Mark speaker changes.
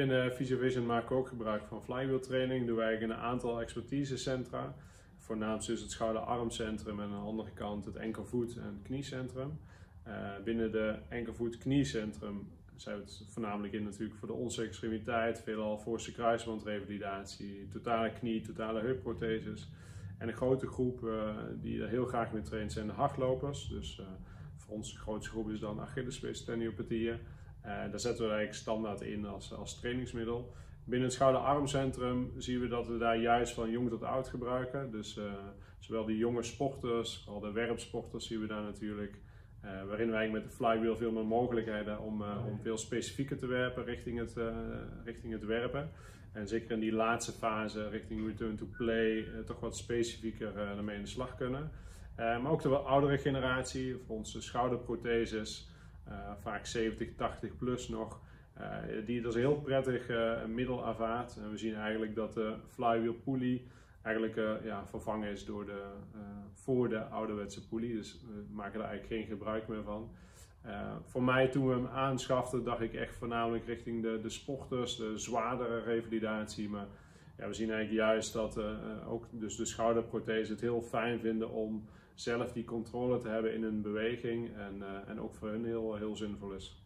Speaker 1: binnen VisioVision maken we ook gebruik van flywheel training. Doen wij in een aantal expertisecentra. Voornaamst is het schouder-armcentrum en aan de andere kant het enkelvoet- en kniecentrum. Uh, binnen de enkelvoet-kniecentrum zijn we het voornamelijk in natuurlijk voor de onze extremiteit, veelal voorste kruisbandrevalidatie, totale knie, totale heupprotheses. En een grote groep uh, die er heel graag mee traint zijn de hardlopers. Dus uh, voor ons de grootste groep is dan Achillespees-teniopathieën. Uh, daar zetten we eigenlijk standaard in als, als trainingsmiddel. Binnen het schouder-armcentrum zien we dat we daar juist van jong tot oud gebruiken. Dus zowel die jonge sporters, al de werpsporters zien we daar natuurlijk. Uh, waarin wij met de flywheel veel meer mogelijkheden om, om veel specifieker te werpen richting het, richting het werpen. En zeker in die laatste fase, richting return to play, toch wat specifieker ermee in de slag kunnen. maar ook de oudere generatie, voor onze schouderprotheses, vaak 70, 80 plus nog, die dus heel prettig een middel ervaart. En we zien eigenlijk dat de flywheel pulley eigenlijk ja, vervangen is door de, voor de ouderwetse poelie. Dus we maken er eigenlijk geen gebruik meer van. Voor mij toen we hem aanschaften, dacht ik echt voornamelijk richting de, de sporters, de zwaardere revalidatie. Maar ja, we zien eigenlijk juist dat ook dus de schouderprothese het heel fijn vinden om zelf die controle te hebben in hun beweging. En, en ook voor hun heel, heel zinvol is.